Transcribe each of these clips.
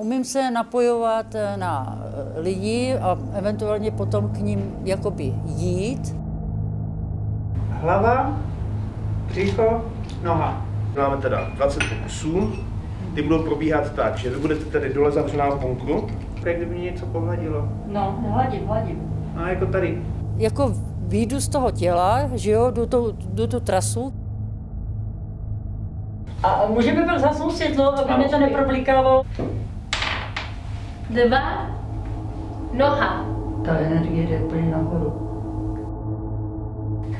Umím se napojovat na lidi a eventuálně potom k ním jakoby jít. Hlava, břicho, noha. Máme teda 20 pokusů, ty budou probíhat tak, že vy budete tady dole zavřená v bunkru. Tak kdyby mě něco pohladilo. No, hladím, hladím. A jako tady. Jako výjdu z toho těla, že jo, jdu tu, jdu tu trasu. A můžeme byl zasnout světlo, aby mě to neproblikávalo. Dva. Noha. Ta energie jde úplně nahoru.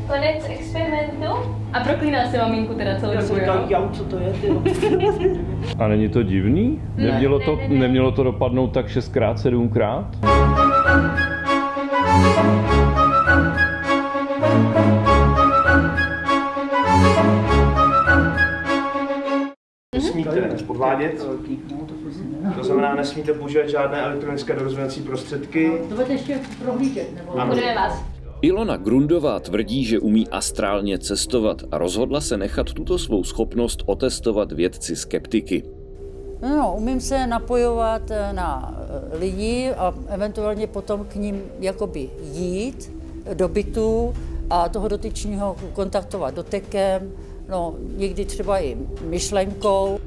Konec experimentu. A proklínal se maminku teda celou Já dobu, jo? jau, co to je, ty? A není to divný? Nemělo ne, to, ne, ne. nemělo to dopadnout tak šestkrát, sedmkrát? Nesmíte podvádět, No, to znamená, nesmíte používat žádné elektronické dorozvěnací prostředky. To budete ještě prohlížet, nebo? Vás. Ilona Grundová tvrdí, že umí astrálně cestovat a rozhodla se nechat tuto svou schopnost otestovat vědci skeptiky. No, umím se napojovat na lidi a eventuálně potom k ním jakoby jít do bytu a toho dotyčního kontaktovat dotekem, no někdy třeba i myšlenkou.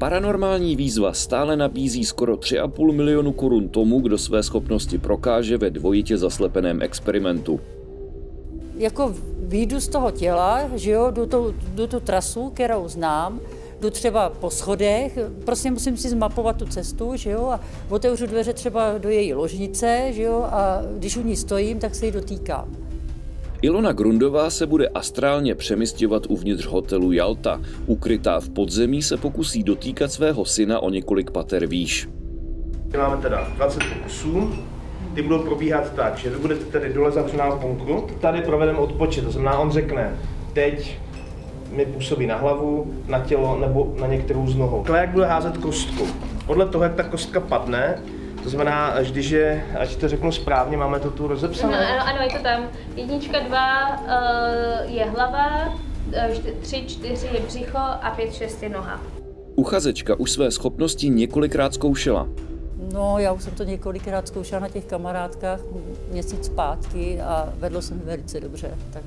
Paranormální výzva stále nabízí skoro 3,5 milionu korun tomu, kdo své schopnosti prokáže ve dvojitě zaslepeném experimentu. Jako výjdu z toho těla, že jo, jdu tu, jdu tu trasu, kterou znám, jdu třeba po schodech, prostě musím si zmapovat tu cestu, že jo, a otevřu dveře třeba do její ložnice, že jo, a když u ní stojím, tak se jí dotýkám. Ilona Grundová se bude astrálně přemysťovat uvnitř hotelu Jalta. Ukrytá v podzemí se pokusí dotýkat svého syna o několik pater výš. Máme teda 20 pokusů, ty budou probíhat tak, že vy budete tady dole zavřená v bunkru. Tady provedeme odpočet, to znamená, on řekne, teď mi působí na hlavu, na tělo nebo na některou z nohou. Klejak bude házet kostku. Podle toho, jak ta kostka padne, to znamená, až když je, ať to řeknu správně, máme to tu No, rozepsané. ano, ano, je to tam. Jednička, dva uh, je hlava, eh, tři, čtyři je břicho a pět, šest je noha. Uchazečka už své schopnosti několikrát zkoušela. No, já už jsem to několikrát zkoušela na těch kamarádkách měsíc zpátky a vedlo se mi velice dobře, tak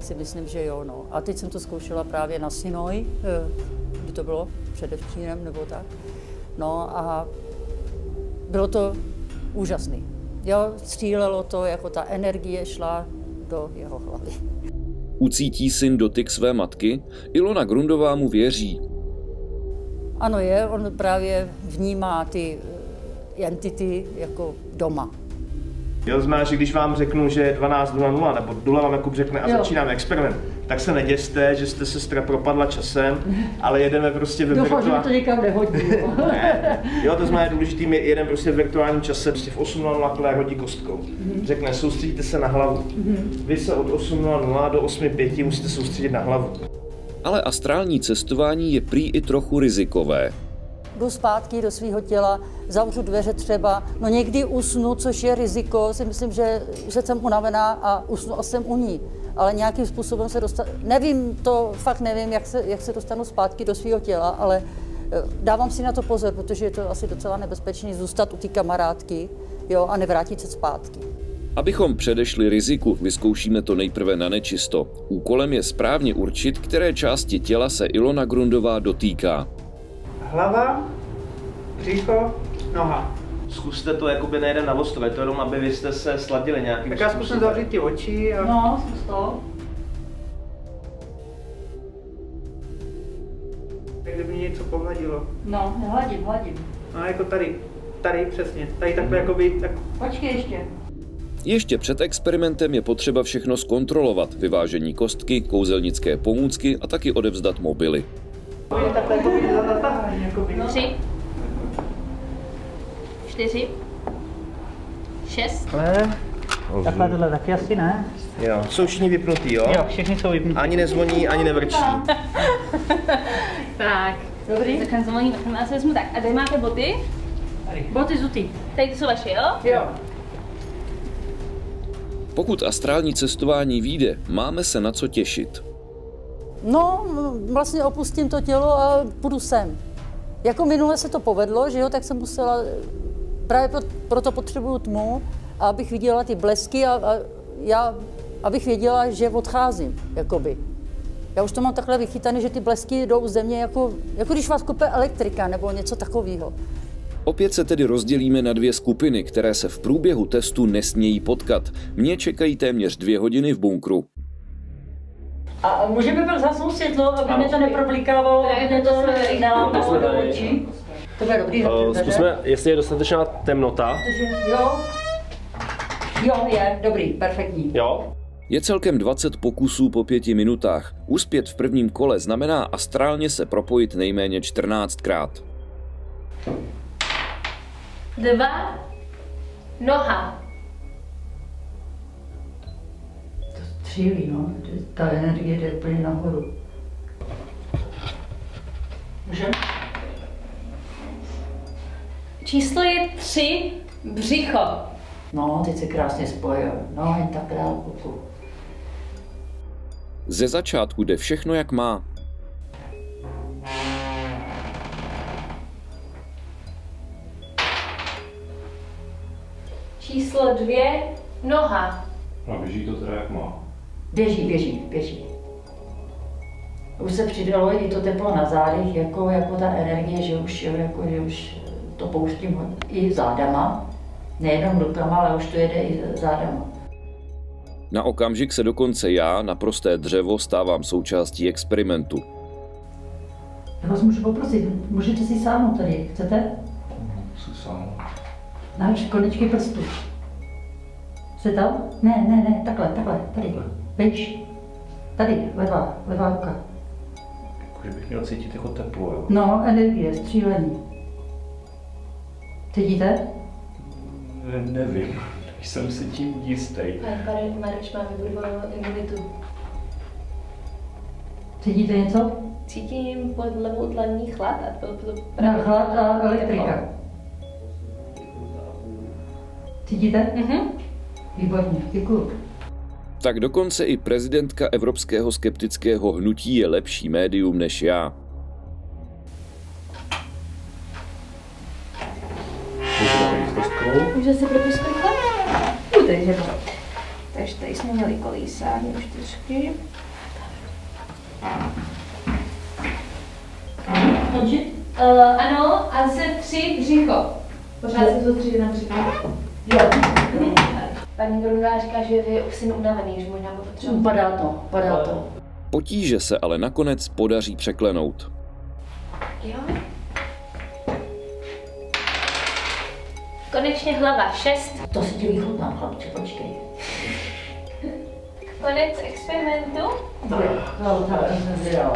si myslím, že jo. No. A teď jsem to zkoušela právě na Sinoj, eh, kdy to bylo předevčírem nebo tak. No a bylo to úžasný. Jo, střílelo to, jako ta energie šla do jeho hlavy. Ucítí syn dotyk své matky? Ilona Grundová mu věří. Ano, je, on právě vnímá ty eh, entity jako doma. Jo, znamená, že když vám řeknu, že je 12.00, nebo Dula vám Jakub řekne a Jo. začínáme experiment, tak se neděste, že jste sestra propadla časem, ale jedeme prostě ve Doufám, že to někam nehodí. Jo. Ne. Jo, to znamená důležitý, my jeden prostě v virtuálním čase, prostě v 8.00 Claire hodí kostkou. Řekne, soustředíte se na hlavu. Vy se od 8.00 do 8.05 musíte soustředit na hlavu. Ale astrální cestování je prý i trochu rizikové. Jdu zpátky do svého těla, zavřu dveře třeba, no někdy usnu, což je riziko, si myslím, že, že jsem unavená a usnu a jsem u ní. Ale nějakým způsobem se dostanu, nevím, to fakt nevím, jak se, jak se dostanu zpátky do svého těla, ale eh, dávám si na to pozor, protože je to asi docela nebezpečné zůstat u té kamarádky jo, a nevrátit se zpátky. Abychom předešli riziku, vyzkoušíme to nejprve na nečisto. Úkolem je správně určit, které části těla se Ilona Grundová dotýká. Hlava, břicho, noha. Zkuste to jakoby nejde na je to jenom, aby vy jste se sladili nějakým Tak já zkusím zavřít ty oči a... No, zkus to. Tak kdyby mě něco pohladilo. No, hladím, hladím. No jako tady. Tady přesně. Tady takhle jakoby, tak Počkej ještě. Ještě před experimentem je potřeba všechno zkontrolovat, vyvážení kostky, kouzelnické pomůcky a taky odevzdat mobily. takhle jakoby za natahání, jakoby. Tři. Čtyři. Šest. Takhle, takhle tohle taky asi ne. Jo, jsou všichni vypnutý, jo? Jo, všechny jsou vypnuté. Ani nezvoní, ani nevrčí. Tak. Dobrý? Tak zvolím, tak se vezmu tak. A tady máte boty. Boty zuty. Tady to jsou vaše, jo? Jo. Pokud astrální cestování vyjde, máme se na co těšit. No, vlastně opustím to tělo a půjdu sem. Jako minule se to povedlo, že jo, tak jsem musela, právě pro, proto potřebuju tmu, abych viděla ty blesky a, a já, abych věděla, že odcházím, jakoby. Já už to mám takhle vychytané, že ty blesky jdou ze mě, jako, jako když vás kope elektrika nebo něco takového. Opět se tedy rozdělíme na dvě skupiny, které se v průběhu testu nesmějí potkat. Mě čekají téměř dvě hodiny v bunkru. A můžeme byl zasnout světlo, aby mě to neproblikávalo, aby mě to nelámalo do očí? To bude dobrý. Uh, zkusme, jestli je dostatečná temnota. Jo, jo, je, dobrý, perfektní. Jo? Je celkem 20 pokusů po pěti minutách. Uspět v prvním kole znamená astrálně se propojit nejméně 14krát. Dva, noha. To střílí, no, ta energie jde úplně nahoru. Můžeme? Číslo je tři, břicho. No, teď se krásně spojil. No, jen tak dál, kuku. Ze začátku jde všechno jak má. Číslo dvě, noha. A běží to teda jak má. Běží, běží, běží. Už se přidalo i to teplo na zádech, jako, jako ta energie, že už, jako, že už to pouštím i zádama. Nejenom rukama, ale už to jede i zádama. Na okamžik se dokonce já na prosté dřevo stávám součástí experimentu. Já vás můžu poprosit, můžete si sáhnout tady, chcete? Si sám. Náš konečky prstů. Jste tam? Ne, ne, ne, takhle, takhle, tady, vejš. Tady, levá, levá ruka. Jako bych měl cítit jako teplo, jo. No, energie, střílení. Cítíte? Ne, nevím. Jsem si tím jistý. Pan Mareš má vybudovanou imunitu. Cítíte něco? Cítím pod levou dlaní chlad a to, to Na chlad a elektrika. Cítíte? Mhm. Výborně, děkuju. Tak dokonce i prezidentka Evropského skeptického hnutí je lepší médium než já. Může se propustit rychle? No, takže no. Takže tady jsme měli kolísání o čtyřky. Uh, ano, a se tři břicho. Pořád se to tři na břicho. Jo. Paní Grunová říká, že je syn unavený, že možná bude potřeba. Padá to, padá to. Potíže se ale nakonec podaří překlenout. Jo. Konečně hlava 6. To si ti vychutnám, chlapče, počkej. Konec experimentu. No, tak jsem.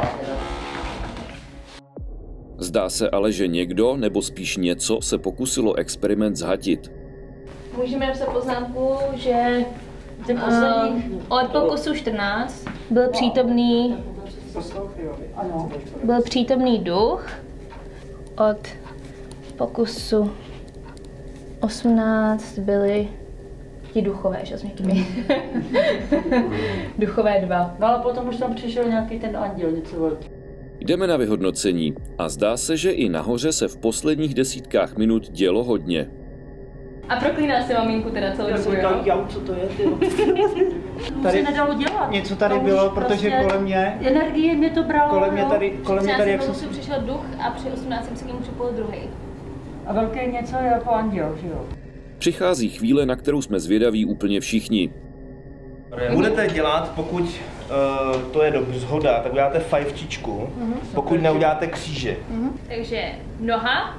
Zdá se ale, že někdo, nebo spíš něco, se pokusilo experiment zhatit. Můžeme napsat poznámku, že Ty poslední... uh, od pokusu 14 byl přítomný, byl přítomný duch. Od pokusu 18 byly ti duchové, že jsme chybí. duchové dva. No ale potom už tam přišel nějaký ten anděl, něco velký. Jdeme na vyhodnocení a zdá se, že i nahoře se v posledních desítkách minut dělo hodně. A proklíná se maminku teda celou Já dobu, jsem jo? jau, co to je, ty? To Tady se nedalo dělat. něco tady bylo, protože prostě kolem mě- Energie mě to bralo, Kolem mě jo. tady, kolem mě tady, jak jsem si... přišel duch a při 18 se k němu připojil druhý. A velké něco jako anděl, že jo. Přichází chvíle, na kterou jsme zvědaví úplně všichni. Budete dělat, pokud uh, to je dobře zhoda, tak uděláte fajfčičku, pokud neuděláte kříže. Takže noha,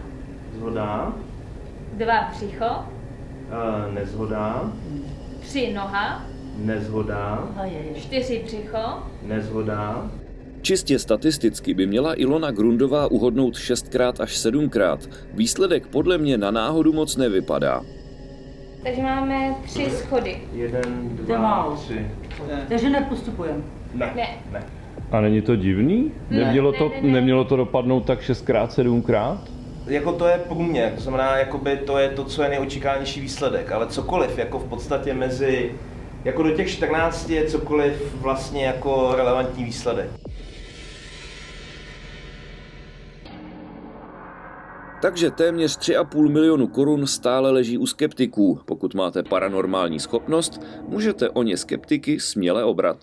Zhoda, dva břicho, uh, nezhoda, tři noha, nezhoda, čtyři břicho, nezhoda, Čistě statisticky by měla Ilona Grundová uhodnout šestkrát až sedmkrát. Výsledek podle mě na náhodu moc nevypadá. takže máme tři schody. jeden, To je dva, málo. tři. Takže nepostupujeme. Ne, Ne. ne. A není to divný? Nemělo to, Ne, ne, ne. nemělo to dopadnout tak šestkrát, sedmkrát? Jako to je průměr, to znamená, jakoby to je to, co je nejočekávanější výsledek, ale cokoliv, jako v podstatě mezi, jako do těch 14 je cokoliv vlastně jako relevantní výsledek. Takže téměř 3,5 milionu korun stále leží u skeptiků. Pokud máte paranormální schopnost, můžete o ně skeptiky směle obrat.